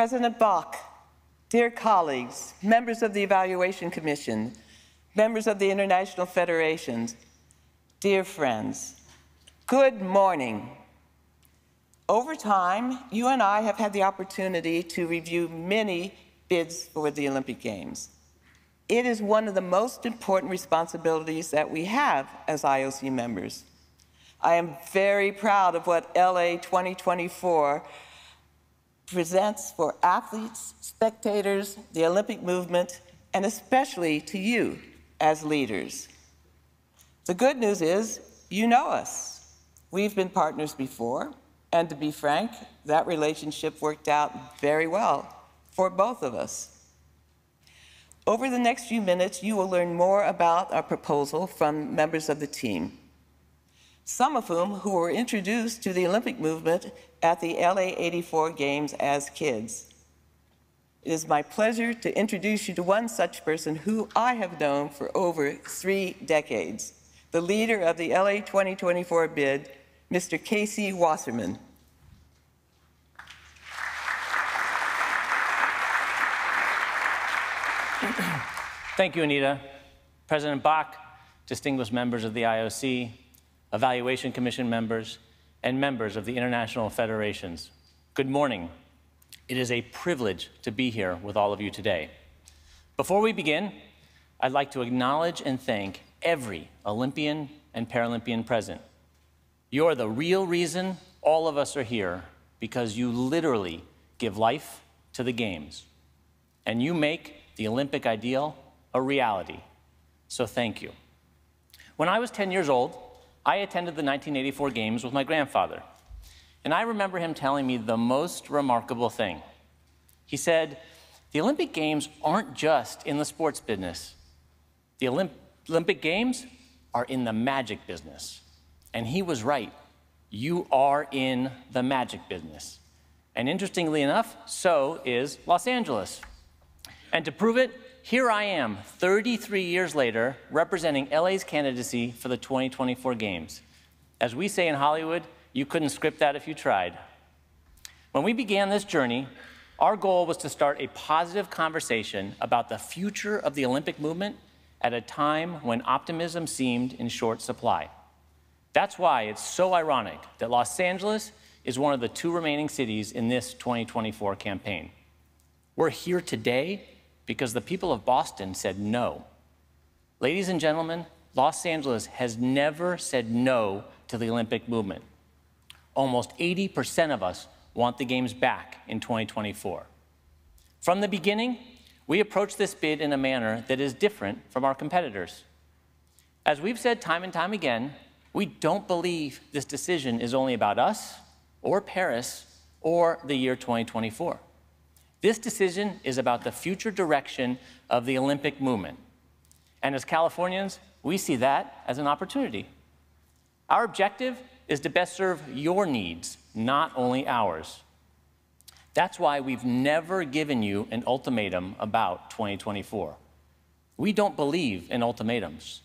President Bach, dear colleagues, members of the Evaluation Commission, members of the International Federations, dear friends, good morning. Over time, you and I have had the opportunity to review many bids for the Olympic Games. It is one of the most important responsibilities that we have as IOC members. I am very proud of what LA 2024 presents for athletes, spectators, the Olympic movement, and especially to you as leaders. The good news is you know us. We've been partners before, and to be frank, that relationship worked out very well for both of us. Over the next few minutes, you will learn more about our proposal from members of the team, some of whom who were introduced to the Olympic movement at the LA 84 Games as kids. It is my pleasure to introduce you to one such person who I have known for over three decades, the leader of the LA 2024 bid, Mr. Casey Wasserman. Thank you, Anita. President Bach, distinguished members of the IOC, Evaluation Commission members, and members of the international federations. Good morning. It is a privilege to be here with all of you today. Before we begin, I'd like to acknowledge and thank every Olympian and Paralympian present. You're the real reason all of us are here because you literally give life to the Games. And you make the Olympic ideal a reality. So thank you. When I was 10 years old, I attended the 1984 Games with my grandfather. And I remember him telling me the most remarkable thing. He said, The Olympic Games aren't just in the sports business, the Olymp Olympic Games are in the magic business. And he was right. You are in the magic business. And interestingly enough, so is Los Angeles. And to prove it, here I am, 33 years later, representing LA's candidacy for the 2024 Games. As we say in Hollywood, you couldn't script that if you tried. When we began this journey, our goal was to start a positive conversation about the future of the Olympic movement at a time when optimism seemed in short supply. That's why it's so ironic that Los Angeles is one of the two remaining cities in this 2024 campaign. We're here today because the people of Boston said no. Ladies and gentlemen, Los Angeles has never said no to the Olympic movement. Almost 80% of us want the Games back in 2024. From the beginning, we approached this bid in a manner that is different from our competitors. As we've said time and time again, we don't believe this decision is only about us or Paris or the year 2024. This decision is about the future direction of the Olympic movement. And as Californians, we see that as an opportunity. Our objective is to best serve your needs, not only ours. That's why we've never given you an ultimatum about 2024. We don't believe in ultimatums.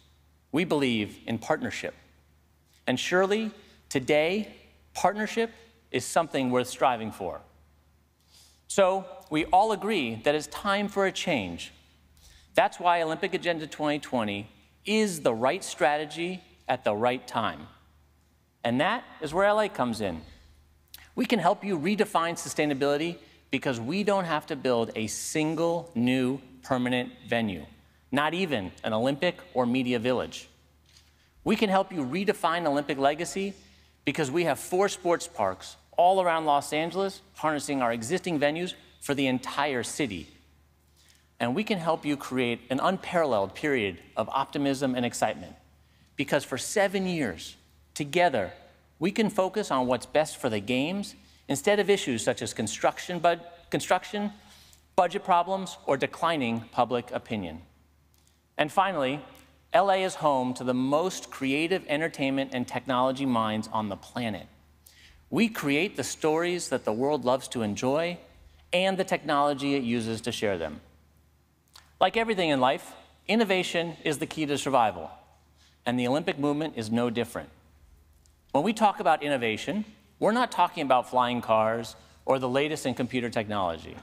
We believe in partnership. And surely, today, partnership is something worth striving for. So we all agree that it's time for a change. That's why Olympic Agenda 2020 is the right strategy at the right time. And that is where LA comes in. We can help you redefine sustainability because we don't have to build a single new permanent venue, not even an Olympic or media village. We can help you redefine Olympic legacy because we have four sports parks all around Los Angeles, harnessing our existing venues for the entire city. And we can help you create an unparalleled period of optimism and excitement. Because for seven years, together, we can focus on what's best for the games instead of issues such as construction, bud construction budget problems, or declining public opinion. And finally, LA is home to the most creative entertainment and technology minds on the planet. We create the stories that the world loves to enjoy and the technology it uses to share them. Like everything in life, innovation is the key to survival, and the Olympic movement is no different. When we talk about innovation, we're not talking about flying cars or the latest in computer technology.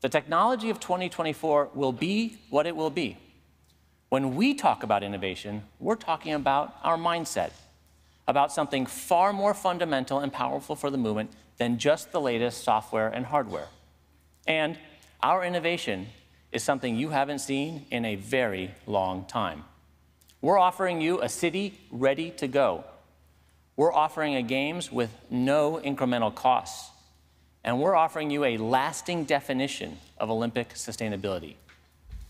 The technology of 2024 will be what it will be. When we talk about innovation, we're talking about our mindset, about something far more fundamental and powerful for the movement than just the latest software and hardware. And our innovation is something you haven't seen in a very long time. We're offering you a city ready to go. We're offering a games with no incremental costs. And we're offering you a lasting definition of Olympic sustainability.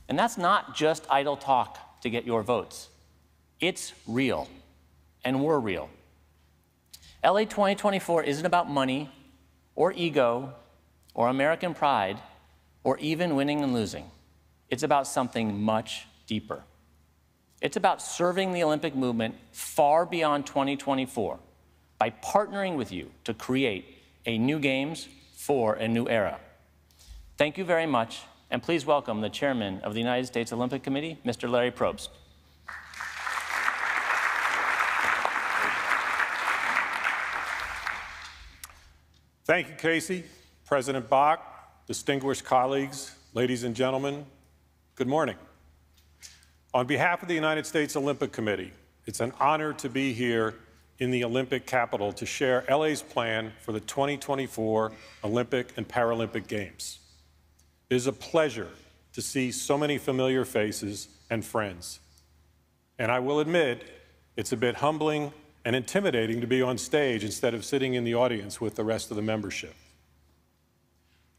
And that's not just idle talk to get your votes. It's real, and we're real. LA 2024 isn't about money or ego or American pride or even winning and losing. It's about something much deeper. It's about serving the Olympic movement far beyond 2024 by partnering with you to create a new games for a new era. Thank you very much, and please welcome the chairman of the United States Olympic Committee, Mr. Larry Probst. Thank you, Casey, President Bach, distinguished colleagues, ladies and gentlemen, good morning. On behalf of the United States Olympic Committee, it's an honor to be here in the Olympic capital to share LA's plan for the 2024 Olympic and Paralympic Games. It is a pleasure to see so many familiar faces and friends. And I will admit, it's a bit humbling and intimidating to be on stage instead of sitting in the audience with the rest of the membership.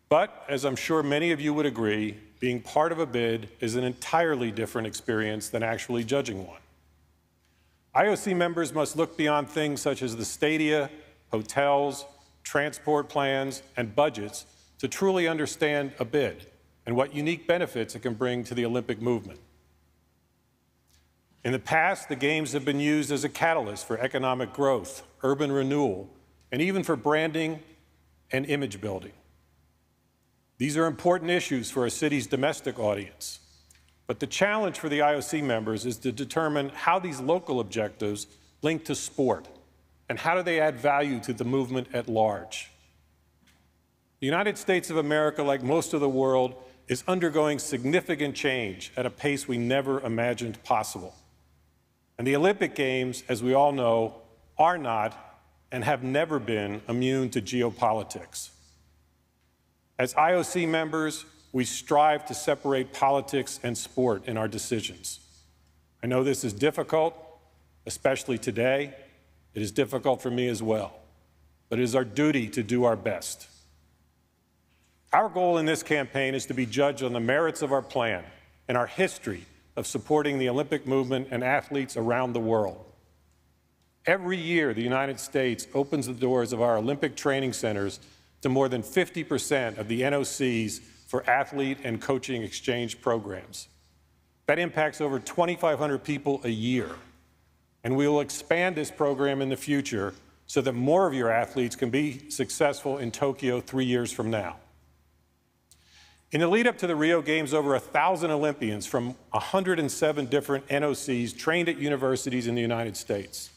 But as I'm sure many of you would agree, being part of a bid is an entirely different experience than actually judging one. IOC members must look beyond things such as the stadia, hotels, transport plans, and budgets to truly understand a bid and what unique benefits it can bring to the Olympic movement. In the past, the Games have been used as a catalyst for economic growth, urban renewal, and even for branding and image building. These are important issues for a city's domestic audience. But the challenge for the IOC members is to determine how these local objectives link to sport and how do they add value to the movement at large. The United States of America, like most of the world, is undergoing significant change at a pace we never imagined possible. And the Olympic Games, as we all know, are not and have never been immune to geopolitics. As IOC members, we strive to separate politics and sport in our decisions. I know this is difficult, especially today. It is difficult for me as well, but it is our duty to do our best. Our goal in this campaign is to be judged on the merits of our plan and our history of supporting the Olympic movement and athletes around the world. Every year, the United States opens the doors of our Olympic training centers to more than 50% of the NOCs for athlete and coaching exchange programs. That impacts over 2,500 people a year. And we will expand this program in the future so that more of your athletes can be successful in Tokyo three years from now. In the lead up to the Rio Games, over 1,000 Olympians from 107 different NOCs trained at universities in the United States.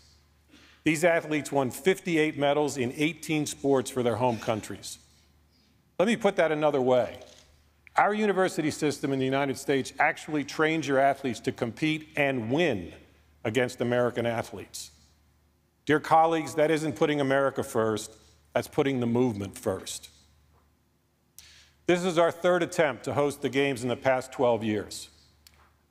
These athletes won 58 medals in 18 sports for their home countries. Let me put that another way. Our university system in the United States actually trains your athletes to compete and win against American athletes. Dear colleagues, that isn't putting America first, that's putting the movement first. This is our third attempt to host the Games in the past 12 years.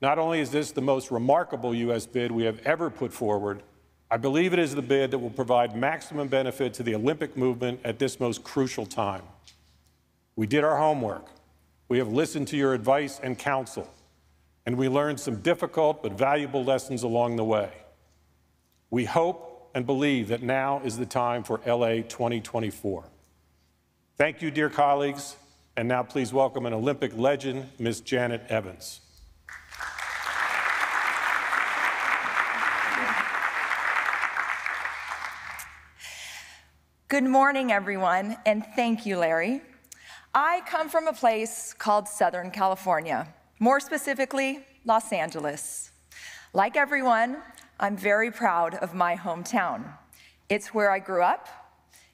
Not only is this the most remarkable U.S. bid we have ever put forward, I believe it is the bid that will provide maximum benefit to the Olympic movement at this most crucial time. We did our homework. We have listened to your advice and counsel, and we learned some difficult but valuable lessons along the way. We hope and believe that now is the time for LA 2024. Thank you, dear colleagues. And now please welcome an Olympic legend, Ms. Janet Evans. Good morning, everyone, and thank you, Larry. I come from a place called Southern California, more specifically, Los Angeles. Like everyone, I'm very proud of my hometown. It's where I grew up,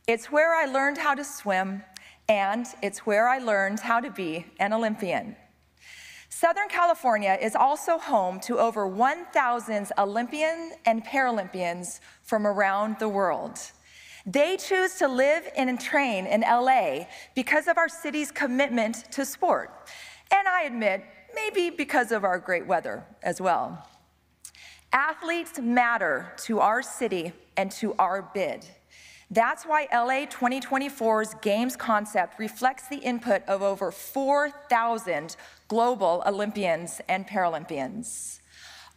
it's where I learned how to swim, and it's where I learned how to be an Olympian. Southern California is also home to over 1,000 Olympian and Paralympians from around the world. They choose to live and train in LA because of our city's commitment to sport. And I admit, maybe because of our great weather as well. Athletes matter to our city and to our bid. That's why LA 2024's Games concept reflects the input of over 4,000 global Olympians and Paralympians.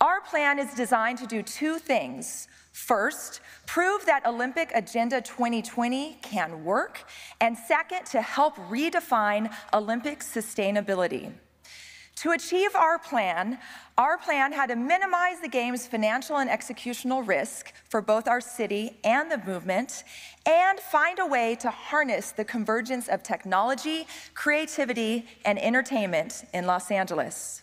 Our plan is designed to do two things. First, prove that Olympic Agenda 2020 can work, and second, to help redefine Olympic sustainability. To achieve our plan, our plan had to minimize the game's financial and executional risk for both our city and the movement, and find a way to harness the convergence of technology, creativity, and entertainment in Los Angeles.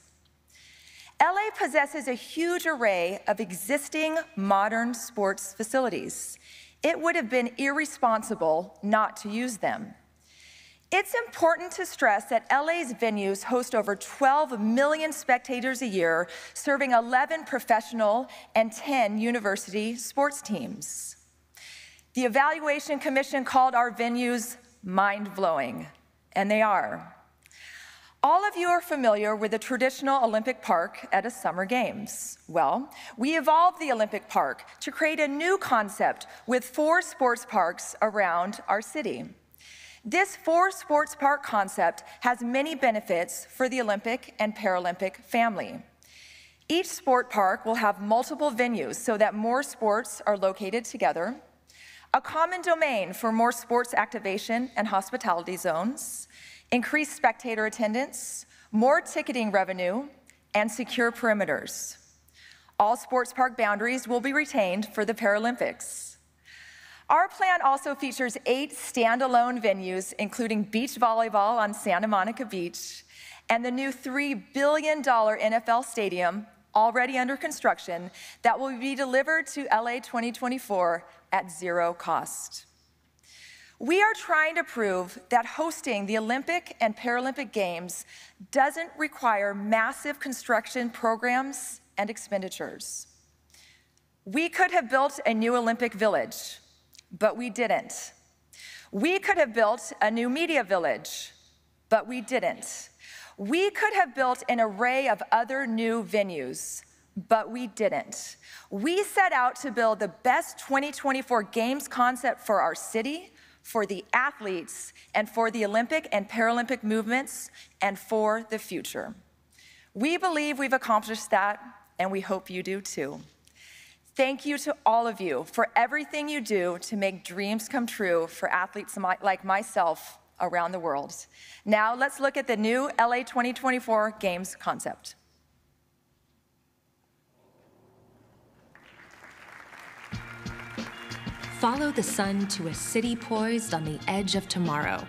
LA possesses a huge array of existing modern sports facilities. It would have been irresponsible not to use them. It's important to stress that LA's venues host over 12 million spectators a year, serving 11 professional and 10 university sports teams. The Evaluation Commission called our venues mind blowing, and they are. All of you are familiar with the traditional Olympic Park at a Summer Games. Well, we evolved the Olympic Park to create a new concept with four sports parks around our city. This four sports park concept has many benefits for the Olympic and Paralympic family. Each sport park will have multiple venues so that more sports are located together, a common domain for more sports activation and hospitality zones, increased spectator attendance, more ticketing revenue, and secure perimeters. All sports park boundaries will be retained for the Paralympics. Our plan also features eight standalone venues, including beach volleyball on Santa Monica Beach and the new $3 billion NFL stadium already under construction that will be delivered to LA 2024 at zero cost. We are trying to prove that hosting the Olympic and Paralympic Games doesn't require massive construction programs and expenditures. We could have built a new Olympic village but we didn't. We could have built a new media village, but we didn't. We could have built an array of other new venues, but we didn't. We set out to build the best 2024 Games concept for our city, for the athletes, and for the Olympic and Paralympic movements, and for the future. We believe we've accomplished that, and we hope you do too. Thank you to all of you for everything you do to make dreams come true for athletes like myself around the world. Now let's look at the new LA 2024 Games concept. Follow the sun to a city poised on the edge of tomorrow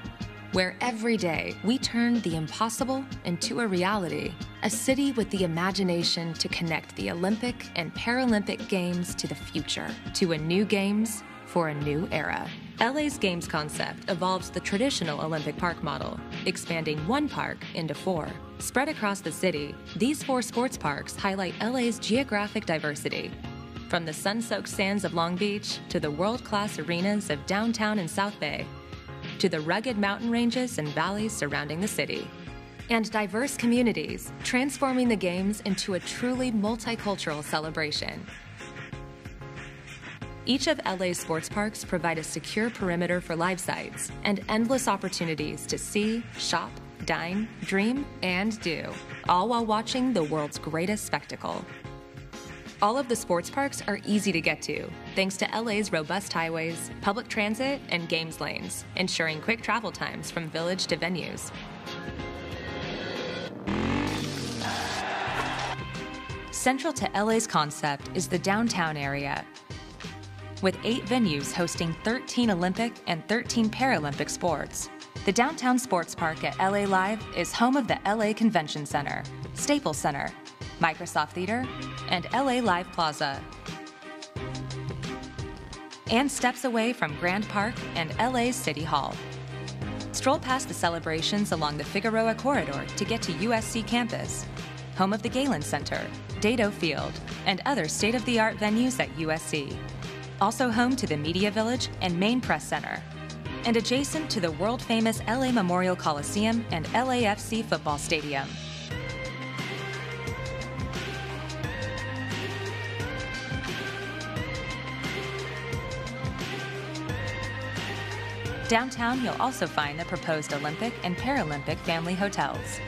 where every day we turn the impossible into a reality. A city with the imagination to connect the Olympic and Paralympic Games to the future, to a new Games for a new era. LA's Games concept evolves the traditional Olympic Park model, expanding one park into four. Spread across the city, these four sports parks highlight LA's geographic diversity. From the sun soaked sands of Long Beach to the world class arenas of downtown and South Bay, to the rugged mountain ranges and valleys surrounding the city. And diverse communities, transforming the Games into a truly multicultural celebration. Each of LA's sports parks provide a secure perimeter for live sites and endless opportunities to see, shop, dine, dream, and do, all while watching the world's greatest spectacle. All of the sports parks are easy to get to, thanks to LA's robust highways, public transit, and games lanes, ensuring quick travel times from village to venues. Central to LA's concept is the downtown area, with eight venues hosting 13 Olympic and 13 Paralympic sports. The Downtown Sports Park at LA Live is home of the LA Convention Center, Staples Center, Microsoft Theater, and LA Live Plaza. And steps away from Grand Park and LA City Hall. Stroll past the celebrations along the Figueroa Corridor to get to USC campus, home of the Galen Center, Dedeaux Field, and other state of the art venues at USC. Also home to the Media Village and Main Press Center, and adjacent to the world famous LA Memorial Coliseum and LAFC football stadium. Downtown, you'll also find the proposed Olympic and Paralympic family hotels.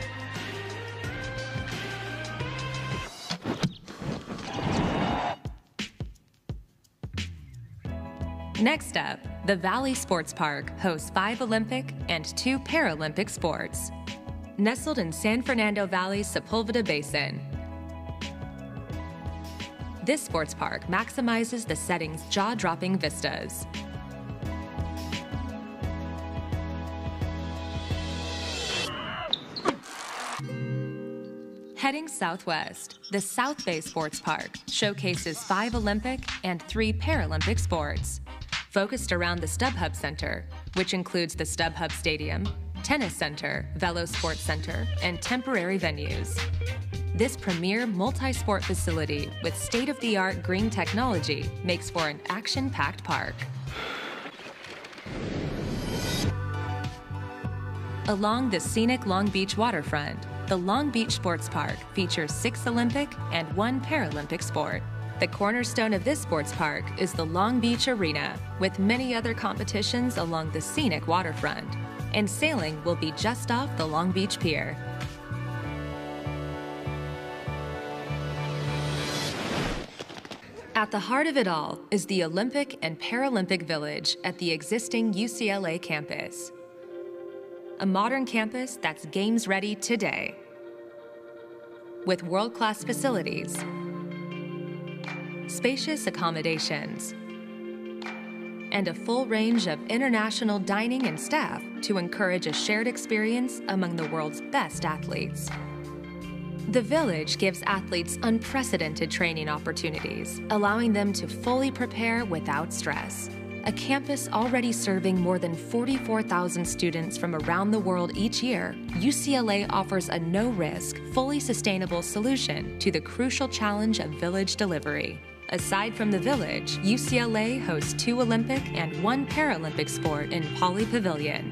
Next up, the Valley Sports Park hosts five Olympic and two Paralympic sports. Nestled in San Fernando Valley's Sepulveda Basin, this sports park maximizes the setting's jaw dropping vistas. Heading southwest, the South Bay Sports Park showcases five Olympic and three Paralympic sports, focused around the StubHub Center, which includes the StubHub Stadium, Tennis Center, Velo Sports Center, and temporary venues. This premier multi sport facility with state of the art green technology makes for an action packed park. Along the scenic Long Beach waterfront, the Long Beach Sports Park features six Olympic and one Paralympic sport. The cornerstone of this sports park is the Long Beach Arena, with many other competitions along the scenic waterfront. And sailing will be just off the Long Beach Pier. At the heart of it all is the Olympic and Paralympic Village at the existing UCLA campus. A modern campus that's games ready today. With world class facilities, spacious accommodations, and a full range of international dining and staff to encourage a shared experience among the world's best athletes. The Village gives athletes unprecedented training opportunities, allowing them to fully prepare without stress. A campus already serving more than 44,000 students from around the world each year, UCLA offers a no risk, fully sustainable solution to the crucial challenge of village delivery. Aside from the village, UCLA hosts two Olympic and one Paralympic sport in Pauley Pavilion.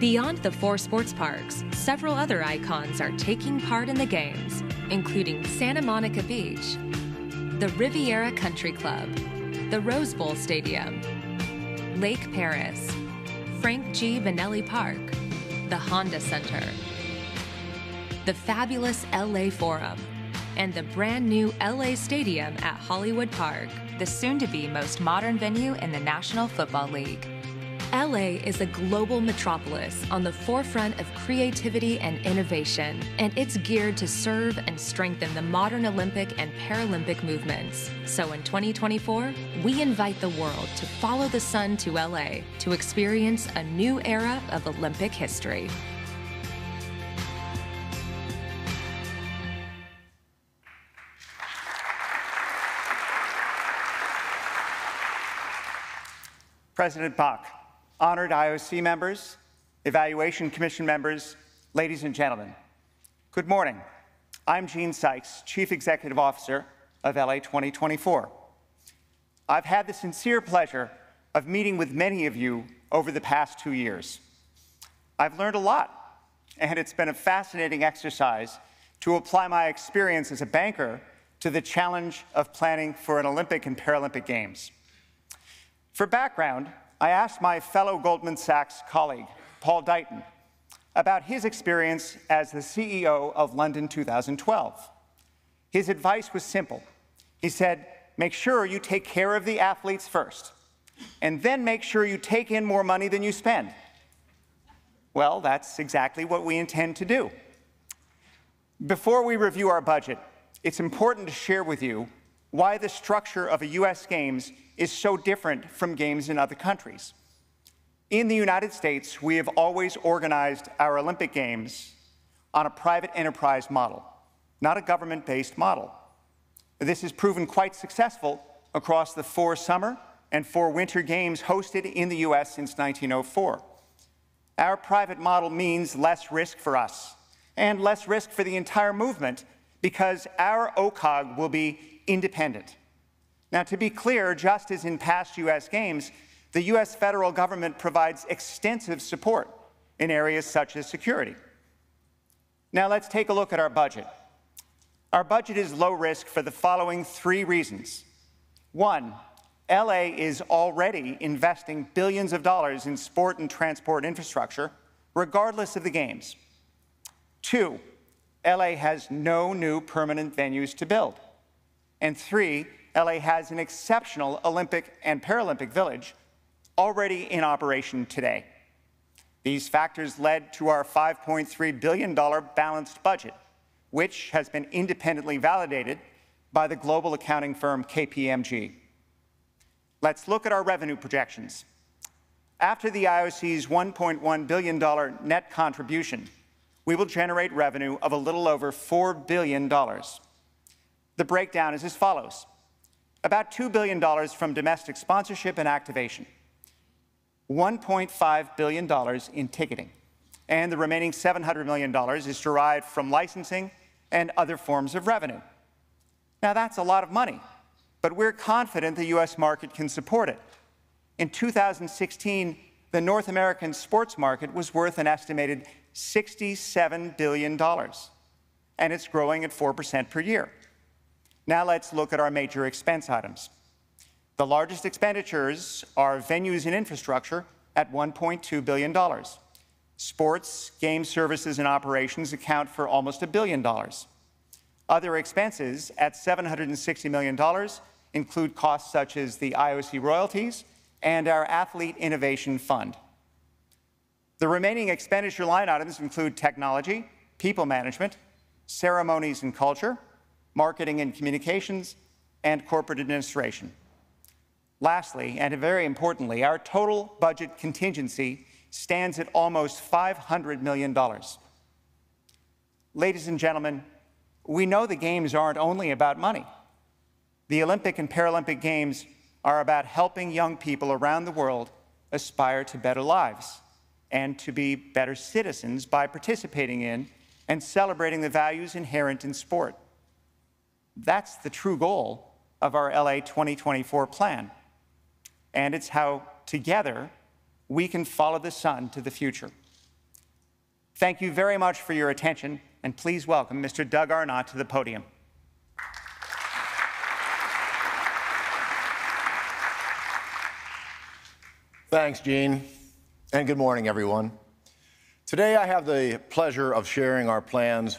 Beyond the four sports parks, several other icons are taking part in the games, including Santa Monica Beach, the Riviera Country Club, the Rose Bowl Stadium, Lake Perris, Frank G. Bonelli Park, the Honda Center, the fabulous LA Forum, and the brand new LA Stadium at Hollywood Park, the soon to be most modern venue in the National Football League. LA is a global metropolis on the forefront of creativity and innovation, and it's geared to serve and strengthen the modern Olympic and Paralympic movements. So in 2024, we invite the world to follow the sun to LA to experience a new era of Olympic history. President Bach, honored IOC members, Evaluation Commission members, ladies and gentlemen, good morning. I'm Gene Sykes, Chief Executive Officer of LA 2024. I've had the sincere pleasure of meeting with many of you over the past two years. I've learned a lot, and it's been a fascinating exercise to apply my experience as a banker to the challenge of planning for an Olympic and Paralympic Games. For background, I asked my fellow Goldman Sachs colleague, Paul Deighton, about his experience as the CEO of London 2012. His advice was simple. He said, make sure you take care of the athletes first, and then make sure you take in more money than you spend. Well, that's exactly what we intend to do. Before we review our budget, it's important to share with you why the structure of a US Games is so different from games in other countries. In the United States, we have always organized our Olympic Games on a private enterprise model, not a government based model. This has proven quite successful across the four summer and four winter games hosted in the US since 1904. Our private model means less risk for us and less risk for the entire movement because our OCOG will be independent. Now, to be clear, just as in past U.S. Games, the U.S. federal government provides extensive support in areas such as security. Now, let's take a look at our budget. Our budget is low risk for the following three reasons. One, LA is already investing billions of dollars in sport and transport infrastructure, regardless of the games. Two, LA has no new permanent venues to build. And three, LA has an exceptional Olympic and Paralympic village already in operation today. These factors led to our $5.3 billion balanced budget, which has been independently validated by the global accounting firm KPMG. Let's look at our revenue projections. After the IOC's $1.1 billion net contribution, we will generate revenue of a little over $4 billion. The breakdown is as follows. About $2 billion from domestic sponsorship and activation, $1.5 billion in ticketing, and the remaining $700 million is derived from licensing and other forms of revenue. Now, that's a lot of money, but we're confident the U.S. market can support it. In 2016, the North American sports market was worth an estimated $67 billion, and it's growing at 4% per year. Now let's look at our major expense items. The largest expenditures are venues and infrastructure at $1.2 billion. Sports, game services, and operations account for almost a billion dollars. Other expenses at $760 million include costs such as the IOC royalties and our Athlete Innovation Fund. The remaining expenditure line items include technology, people management, ceremonies and culture, marketing and communications, and corporate administration. Lastly, and very importantly, our total budget contingency stands at almost $500 million. Ladies and gentlemen, we know the Games aren't only about money. The Olympic and Paralympic Games are about helping young people around the world aspire to better lives and to be better citizens by participating in and celebrating the values inherent in sport. That's the true goal of our LA 2024 plan and it's how together we can follow the sun to the future. Thank you very much for your attention, and please welcome Mr. Doug Arnot to the podium. Thanks, Gene, and good morning, everyone. Today, I have the pleasure of sharing our plans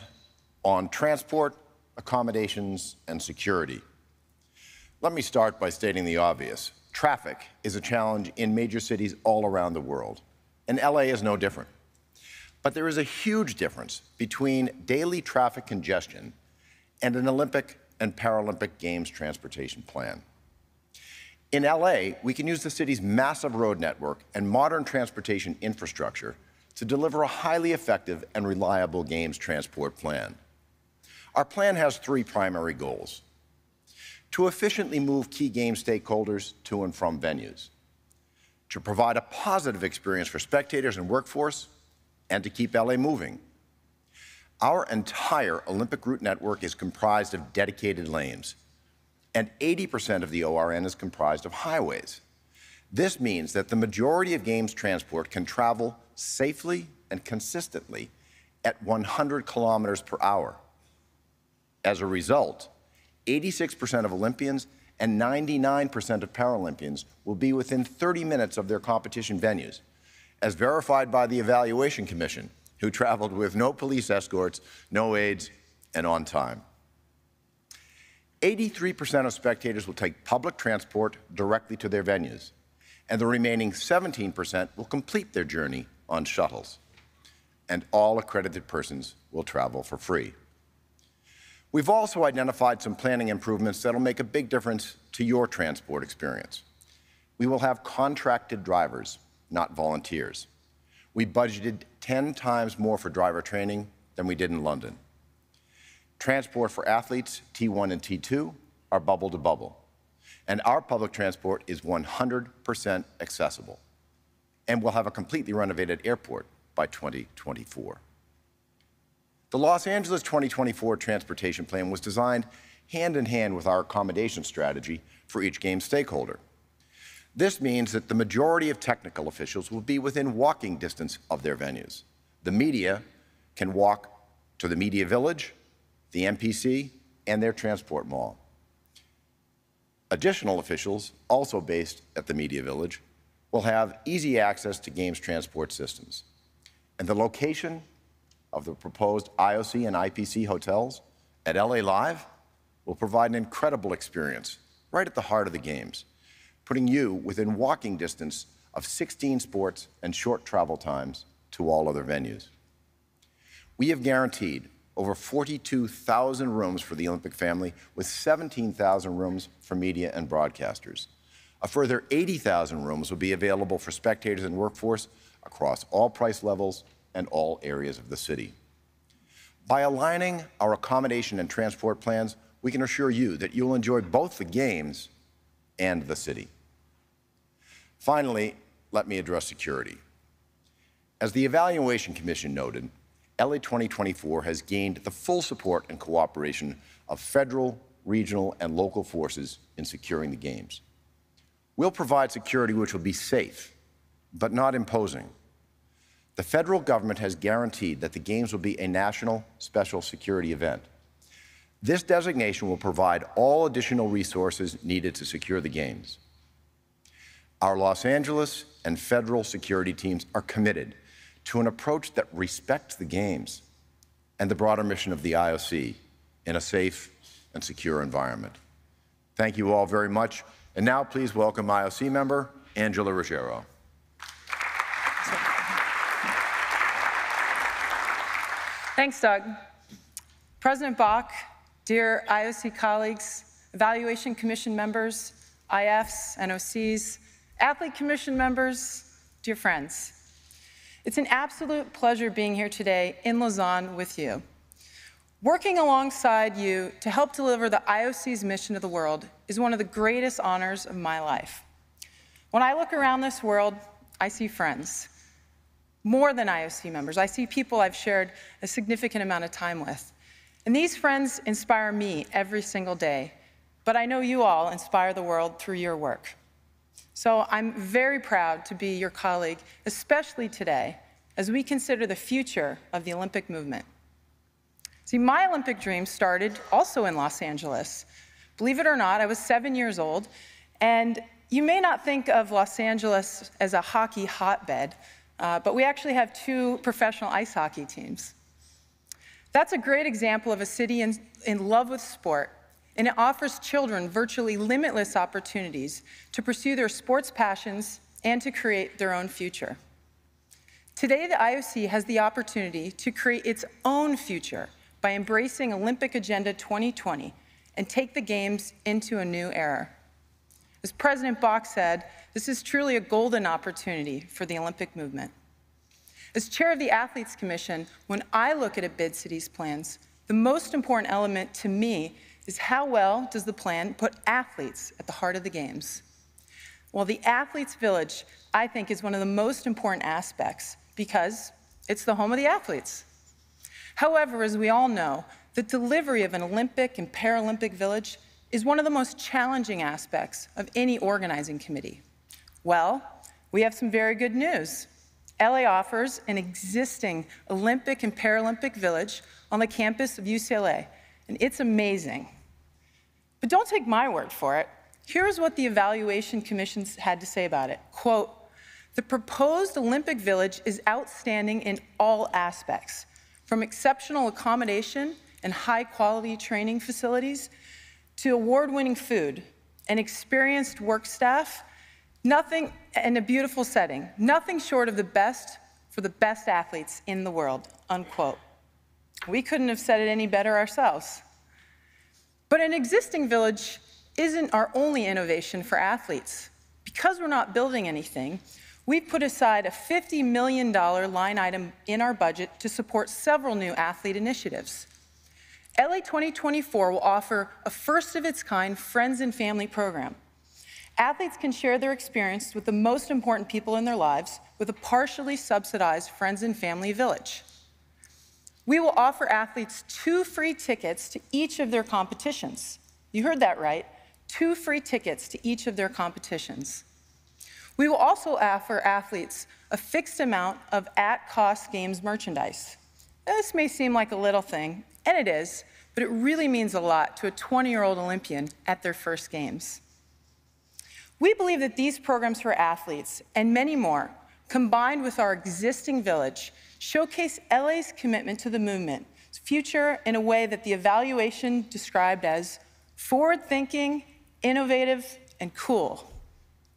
on transport, accommodations, and security. Let me start by stating the obvious. Traffic is a challenge in major cities all around the world, and LA is no different. But there is a huge difference between daily traffic congestion and an Olympic and Paralympic Games transportation plan. In LA, we can use the city's massive road network and modern transportation infrastructure to deliver a highly effective and reliable Games transport plan. Our plan has three primary goals to efficiently move key game stakeholders to and from venues, to provide a positive experience for spectators and workforce, and to keep LA moving. Our entire Olympic route network is comprised of dedicated lanes, and 80% of the ORN is comprised of highways. This means that the majority of games transport can travel safely and consistently at 100 kilometers per hour. As a result, 86% of Olympians and 99% of Paralympians will be within 30 minutes of their competition venues, as verified by the Evaluation Commission, who traveled with no police escorts, no aides, and on time. 83% of spectators will take public transport directly to their venues, and the remaining 17% will complete their journey on shuttles. And all accredited persons will travel for free. We've also identified some planning improvements that'll make a big difference to your transport experience. We will have contracted drivers, not volunteers. We budgeted 10 times more for driver training than we did in London. Transport for athletes, T1 and T2, are bubble to bubble. And our public transport is 100% accessible. and we'll have a completely renovated airport by 2024. The Los Angeles 2024 transportation plan was designed hand in hand with our accommodation strategy for each game stakeholder. This means that the majority of technical officials will be within walking distance of their venues. The media can walk to the Media Village, the MPC, and their transport mall. Additional officials, also based at the Media Village, will have easy access to Games transport systems. And the location of the proposed IOC and IPC hotels at LA Live will provide an incredible experience right at the heart of the games, putting you within walking distance of 16 sports and short travel times to all other venues. We have guaranteed over 42,000 rooms for the Olympic family, with 17,000 rooms for media and broadcasters. A further 80,000 rooms will be available for spectators and workforce across all price levels and all areas of the city. By aligning our accommodation and transport plans, we can assure you that you'll enjoy both the games and the city. Finally, let me address security. As the Evaluation Commission noted, LA 2024 has gained the full support and cooperation of federal, regional, and local forces in securing the Games. We'll provide security which will be safe, but not imposing. The federal government has guaranteed that the Games will be a national special security event. This designation will provide all additional resources needed to secure the Games. Our Los Angeles and federal security teams are committed to an approach that respects the Games and the broader mission of the IOC in a safe and secure environment. Thank you all very much. And now please welcome IOC member Angela Ruggiero. Thanks, Doug. President Bach, dear IOC colleagues, Evaluation Commission members, IFs, NOCs, Athlete Commission members, dear friends. It's an absolute pleasure being here today in Lausanne with you. Working alongside you to help deliver the IOC's mission to the world is one of the greatest honors of my life. When I look around this world, I see friends more than IOC members. I see people I've shared a significant amount of time with. And these friends inspire me every single day, but I know you all inspire the world through your work. So I'm very proud to be your colleague, especially today, as we consider the future of the Olympic movement. See, my Olympic dream started also in Los Angeles. Believe it or not, I was seven years old, and you may not think of Los Angeles as a hockey hotbed, uh, but we actually have two professional ice hockey teams. That's a great example of a city in, in love with sport, and it offers children virtually limitless opportunities to pursue their sports passions and to create their own future. Today, the IOC has the opportunity to create its own future by embracing Olympic Agenda 2020 and take the Games into a new era. As President Bach said, this is truly a golden opportunity for the Olympic movement. As chair of the Athletes Commission, when I look at a bid city's plans, the most important element to me is how well does the plan put athletes at the heart of the games? Well, the Athletes Village, I think, is one of the most important aspects because it's the home of the athletes. However, as we all know, the delivery of an Olympic and Paralympic village is one of the most challenging aspects of any organizing committee. Well, we have some very good news. LA offers an existing Olympic and Paralympic village on the campus of UCLA, and it's amazing. But don't take my word for it. Here's what the evaluation commission had to say about it. Quote, the proposed Olympic Village is outstanding in all aspects, from exceptional accommodation and high quality training facilities to award winning food an experienced work staff Nothing in a beautiful setting, nothing short of the best for the best athletes in the world, unquote. We couldn't have said it any better ourselves. But an existing village isn't our only innovation for athletes. Because we're not building anything, we've put aside a $50 million line item in our budget to support several new athlete initiatives. LA 2024 will offer a first of its kind friends and family program Athletes can share their experience with the most important people in their lives with a partially subsidized friends and family village. We will offer athletes two free tickets to each of their competitions. You heard that right, two free tickets to each of their competitions. We will also offer athletes a fixed amount of at-cost games merchandise. This may seem like a little thing, and it is, but it really means a lot to a 20-year-old Olympian at their first games. We believe that these programs for athletes and many more, combined with our existing village, showcase LA's commitment to the movement's future in a way that the evaluation described as forward-thinking, innovative, and cool.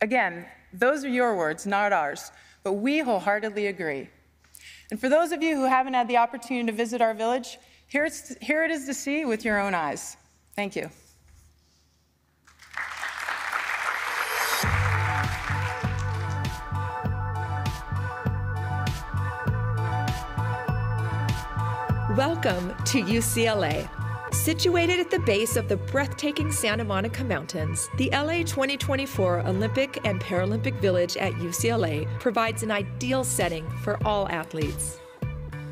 Again, those are your words, not ours, but we wholeheartedly agree. And for those of you who haven't had the opportunity to visit our village, here, here it is to see with your own eyes. Thank you. Welcome to UCLA. Situated at the base of the breathtaking Santa Monica Mountains, the LA 2024 Olympic and Paralympic Village at UCLA provides an ideal setting for all athletes.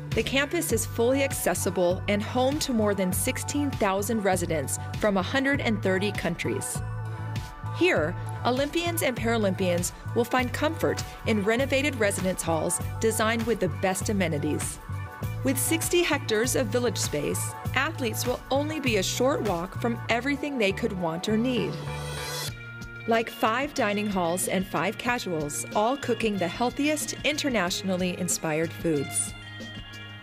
The campus is fully accessible and home to more than 16,000 residents from 130 countries. Here, Olympians and Paralympians will find comfort in renovated residence halls designed with the best amenities. With 60 hectares of village space, athletes will only be a short walk from everything they could want or need. Like five dining halls and five casuals, all cooking the healthiest, internationally inspired foods.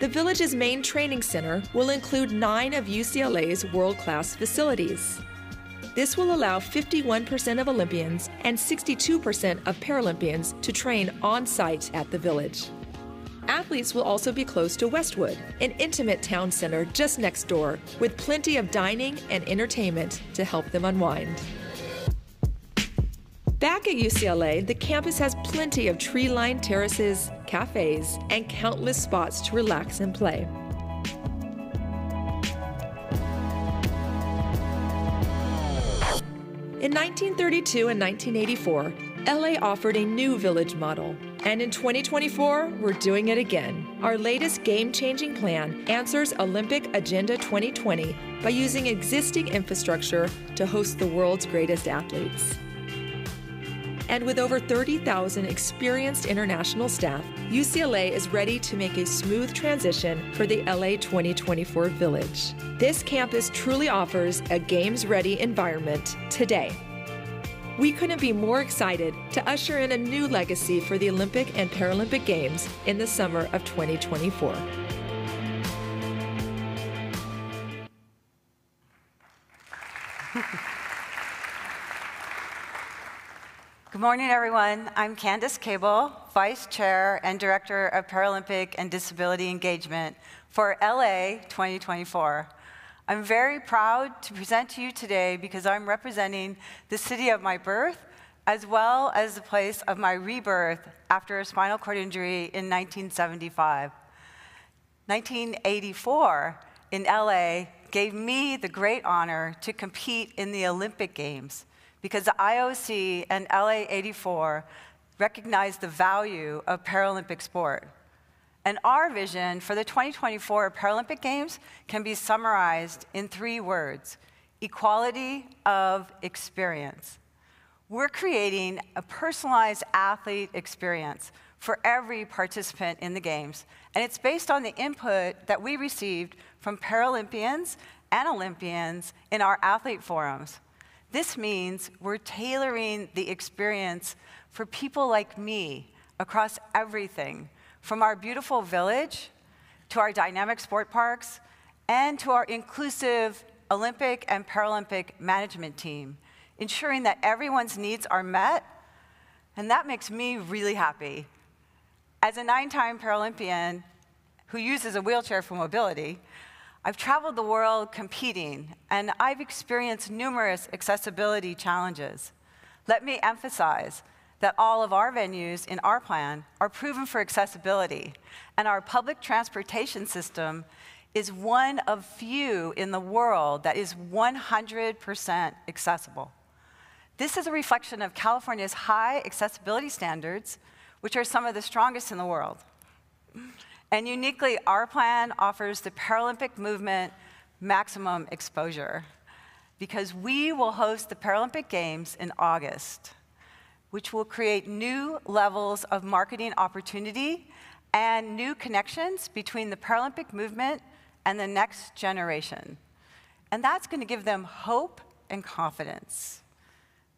The village's main training center will include nine of UCLA's world class facilities. This will allow 51% of Olympians and 62% of Paralympians to train on site at the village. Athletes will also be close to Westwood, an intimate town center just next door, with plenty of dining and entertainment to help them unwind. Back at UCLA, the campus has plenty of tree lined terraces, cafes, and countless spots to relax and play. In 1932 and 1984, LA offered a new village model and in 2024, we're doing it again. Our latest game changing plan answers Olympic Agenda 2020 by using existing infrastructure to host the world's greatest athletes. And with over 30,000 experienced international staff, UCLA is ready to make a smooth transition for the LA 2024 Village. This campus truly offers a games ready environment today. We couldn't be more excited to usher in a new legacy for the Olympic and Paralympic Games in the summer of 2024. Good morning, everyone. I'm Candace Cable, Vice Chair and Director of Paralympic and Disability Engagement for LA 2024. I'm very proud to present to you today because I'm representing the city of my birth as well as the place of my rebirth after a spinal cord injury in 1975. 1984 in LA gave me the great honor to compete in the Olympic Games because the IOC and LA 84 recognized the value of Paralympic sport. And our vision for the 2024 Paralympic Games can be summarized in three words equality of experience. We're creating a personalized athlete experience for every participant in the Games, and it's based on the input that we received from Paralympians and Olympians in our athlete forums. This means we're tailoring the experience for people like me across everything from our beautiful village to our dynamic sport parks and to our inclusive Olympic and Paralympic management team, ensuring that everyone's needs are met. And that makes me really happy. As a nine time Paralympian who uses a wheelchair for mobility, I've traveled the world competing, and I've experienced numerous accessibility challenges. Let me emphasize that all of our venues in our plan are proven for accessibility, and our public transportation system is one of few in the world that is 100% accessible. This is a reflection of California's high accessibility standards, which are some of the strongest in the world. And uniquely, our plan offers the Paralympic movement maximum exposure because we will host the Paralympic Games in August, which will create new levels of marketing opportunity and new connections between the Paralympic movement and the next generation. And that's going to give them hope and confidence.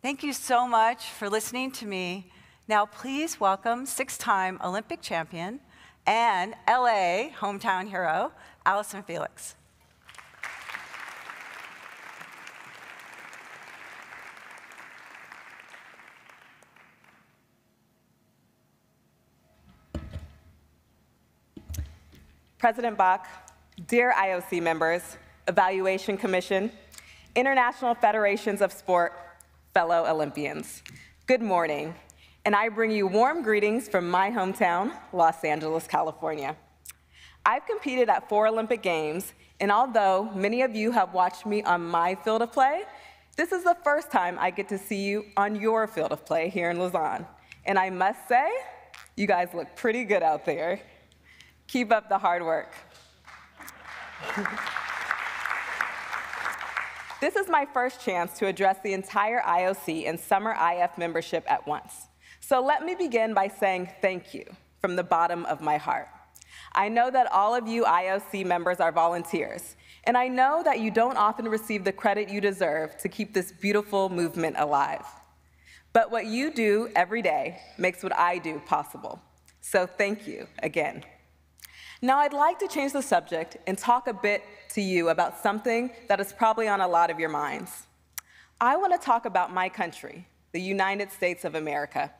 Thank you so much for listening to me. Now, please welcome six time Olympic champion and LA hometown hero, Allyson Felix. President Bach, dear IOC members, Evaluation Commission, International Federations of Sport, fellow Olympians, good morning. And I bring you warm greetings from my hometown, Los Angeles, California. I've competed at four Olympic Games, and although many of you have watched me on my field of play, this is the first time I get to see you on your field of play here in Lausanne. And I must say, you guys look pretty good out there. Keep up the hard work. this is my first chance to address the entire IOC and Summer IF membership at once. So let me begin by saying thank you from the bottom of my heart. I know that all of you IOC members are volunteers, and I know that you don't often receive the credit you deserve to keep this beautiful movement alive. But what you do every day makes what I do possible. So thank you again. Now, I'd like to change the subject and talk a bit to you about something that is probably on a lot of your minds. I want to talk about my country, the United States of America.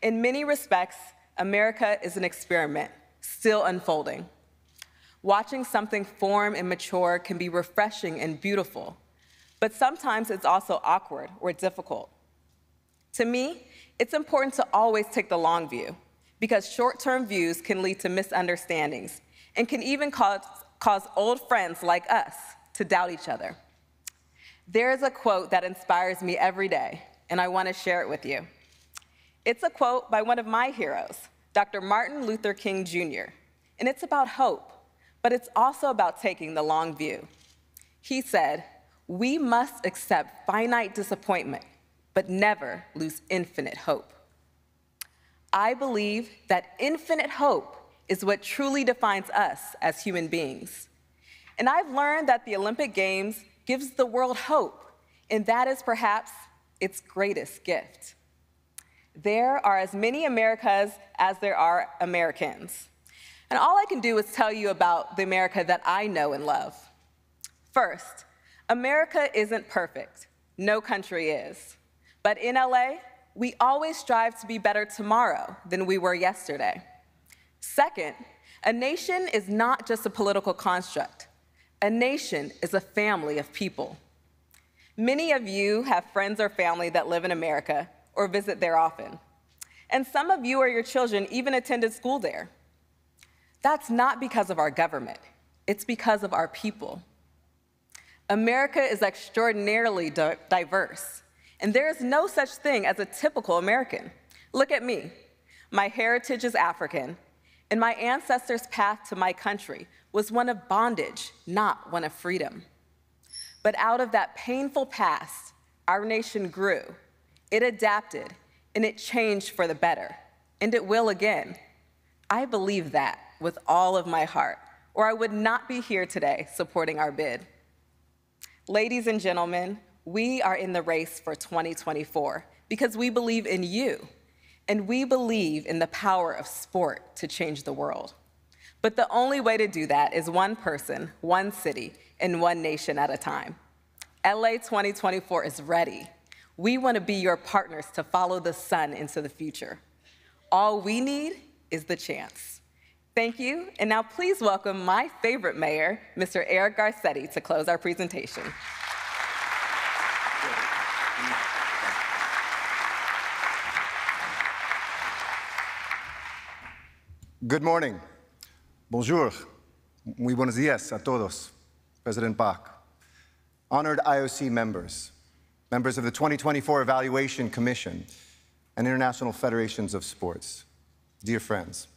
In many respects, America is an experiment, still unfolding. Watching something form and mature can be refreshing and beautiful, but sometimes it's also awkward or difficult. To me, it's important to always take the long view because short term views can lead to misunderstandings and can even cause, cause old friends like us to doubt each other. There is a quote that inspires me every day, and I want to share it with you. It's a quote by one of my heroes, Dr. Martin Luther King Jr., and it's about hope, but it's also about taking the long view. He said, We must accept finite disappointment, but never lose infinite hope. I believe that infinite hope is what truly defines us as human beings. And I've learned that the Olympic Games gives the world hope, and that is perhaps its greatest gift. There are as many Americas as there are Americans. And all I can do is tell you about the America that I know and love. First, America isn't perfect. No country is. But in LA, we always strive to be better tomorrow than we were yesterday. Second, a nation is not just a political construct. A nation is a family of people. Many of you have friends or family that live in America or visit there often. And some of you or your children even attended school there. That's not because of our government, it's because of our people. America is extraordinarily diverse. And there is no such thing as a typical American. Look at me. My heritage is African, and my ancestors' path to my country was one of bondage, not one of freedom. But out of that painful past, our nation grew, it adapted, and it changed for the better, and it will again. I believe that with all of my heart, or I would not be here today supporting our bid. Ladies and gentlemen, we are in the race for 2024 because we believe in you and we believe in the power of sport to change the world. But the only way to do that is one person, one city, and one nation at a time. LA 2024 is ready. We want to be your partners to follow the sun into the future. All we need is the chance. Thank you, and now please welcome my favorite mayor, Mr. Eric Garcetti, to close our presentation. Good morning. Bonjour. Muy buenos días a todos. President Bach. Honored IOC members, members of the 2024 Evaluation Commission, and International Federations of Sports, dear friends.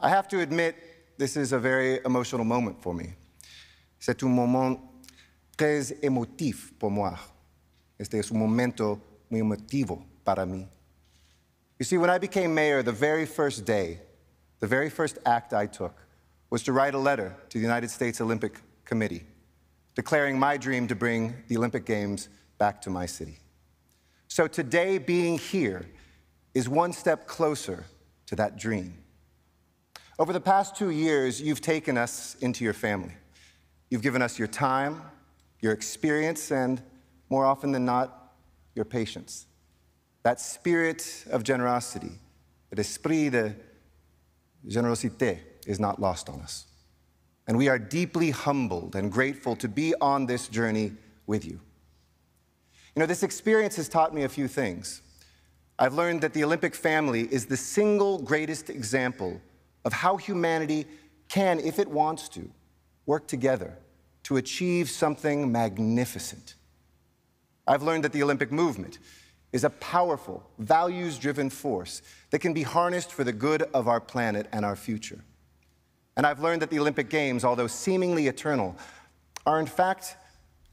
I have to admit, this is a very emotional moment for me. C'est un moment très émotif pour moi. Este es un momento muy emotivo para mí. You see, when I became mayor, the very first day, the very first act I took was to write a letter to the United States Olympic Committee declaring my dream to bring the Olympic Games back to my city. So today, being here is one step closer to that dream. Over the past two years, you've taken us into your family. You've given us your time, your experience, and more often than not, your patience. That spirit of generosity, the esprit de générosité, is not lost on us. And we are deeply humbled and grateful to be on this journey with you. You know, this experience has taught me a few things. I've learned that the Olympic family is the single greatest example of how humanity can, if it wants to, work together to achieve something magnificent. I've learned that the Olympic movement is a powerful, values driven force that can be harnessed for the good of our planet and our future. And I've learned that the Olympic Games, although seemingly eternal, are in fact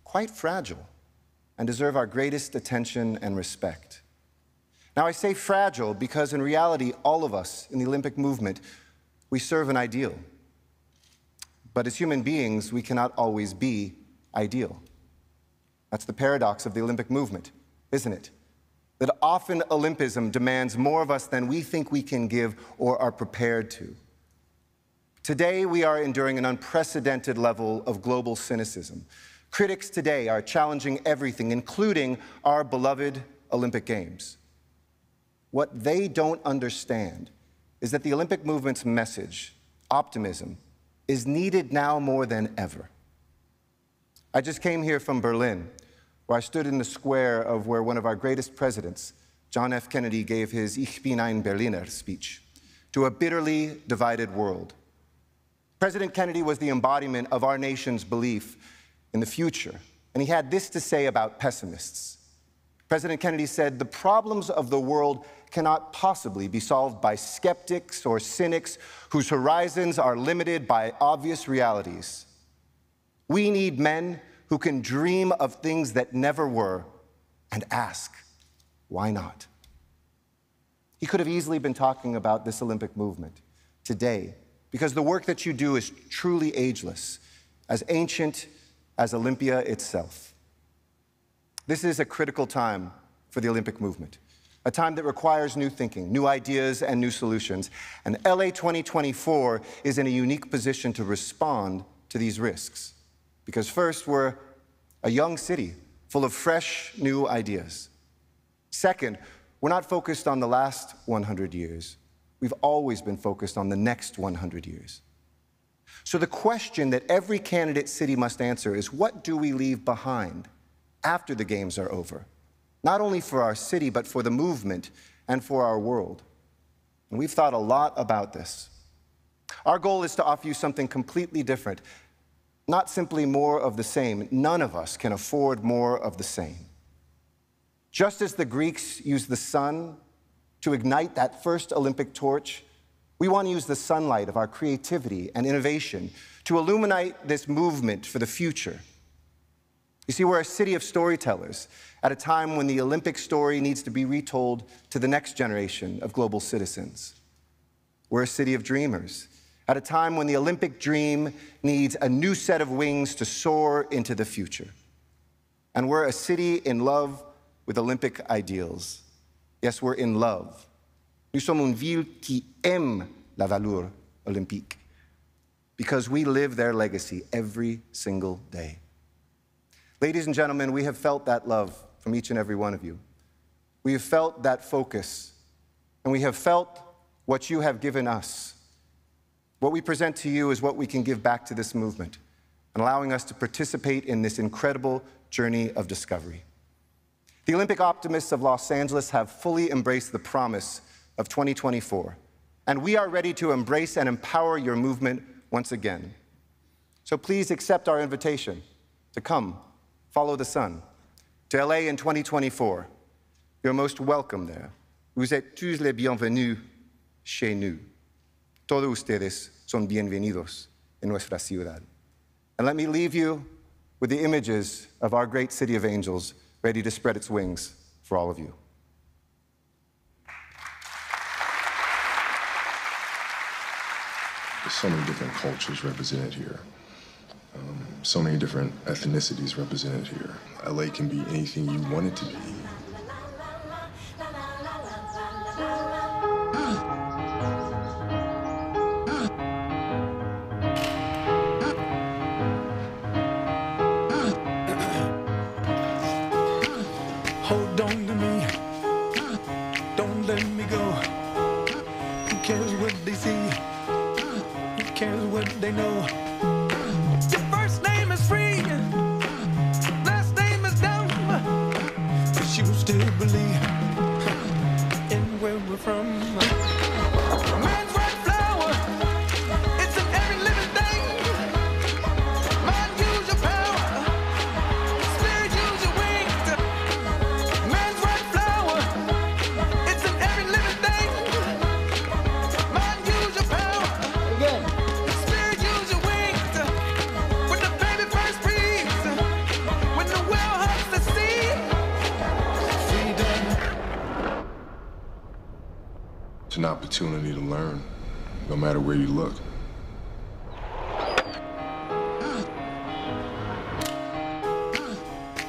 quite fragile and deserve our greatest attention and respect. Now, I say fragile because in reality, all of us in the Olympic movement, we serve an ideal. But as human beings, we cannot always be ideal. That's the paradox of the Olympic movement, isn't it? That often Olympism demands more of us than we think we can give or are prepared to. Today, we are enduring an unprecedented level of global cynicism. Critics today are challenging everything, including our beloved Olympic Games. What they don't understand is that the Olympic movement's message, optimism, is needed now more than ever. I just came here from Berlin, where I stood in the square of where one of our greatest presidents, John F. Kennedy, gave his Ich bin ein Berliner speech to a bitterly divided world. President Kennedy was the embodiment of our nation's belief in the future, and he had this to say about pessimists. President Kennedy said, The problems of the world cannot possibly be solved by skeptics or cynics whose horizons are limited by obvious realities. We need men who can dream of things that never were and ask, why not? He could have easily been talking about this Olympic movement today because the work that you do is truly ageless, as ancient as Olympia itself. This is a critical time for the Olympic movement, a time that requires new thinking, new ideas, and new solutions. And LA 2024 is in a unique position to respond to these risks. Because first, we're a young city full of fresh, new ideas. Second, we're not focused on the last 100 years. We've always been focused on the next 100 years. So the question that every candidate city must answer is what do we leave behind after the games are over? Not only for our city, but for the movement and for our world. And we've thought a lot about this. Our goal is to offer you something completely different, not simply more of the same. None of us can afford more of the same. Just as the Greeks used the sun to ignite that first Olympic torch, we want to use the sunlight of our creativity and innovation to illuminate this movement for the future. You see, we're a city of storytellers at a time when the Olympic story needs to be retold to the next generation of global citizens. We're a city of dreamers at a time when the Olympic dream needs a new set of wings to soar into the future. And we're a city in love with Olympic ideals. Yes, we're in love. Nous sommes une ville qui aime la valeur olympique because we live their legacy every single day. Ladies and gentlemen, we have felt that love from each and every one of you. We have felt that focus, and we have felt what you have given us. What we present to you is what we can give back to this movement, and allowing us to participate in this incredible journey of discovery. The Olympic optimists of Los Angeles have fully embraced the promise of 2024, and we are ready to embrace and empower your movement once again. So please accept our invitation to come, follow the sun, to LA in 2024. You're most welcome there. Vous êtes tous les bienvenus chez nous. Todos ustedes son bienvenidos en nuestra ciudad. And let me leave you with the images of our great city of angels ready to spread its wings for all of you. There's so many different cultures represented here. Um, so many different ethnicities represented here. LA can be anything you want it to be. Opportunity to learn, no matter where you look.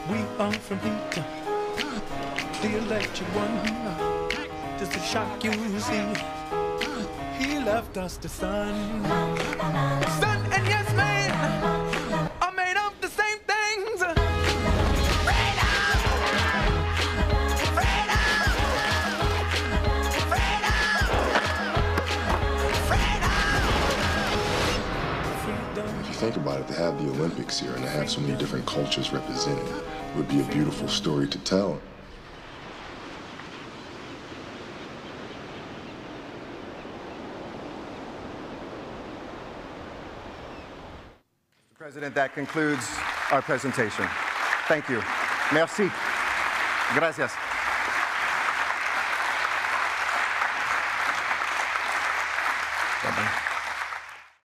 We are from heat. The electric one. Just to shock you, see. He left us the sun. Sun and yes, man Olympics here and to have so many different cultures represented would be a beautiful story to tell. Mr. President, that concludes our presentation. Thank you. Merci. Gracias.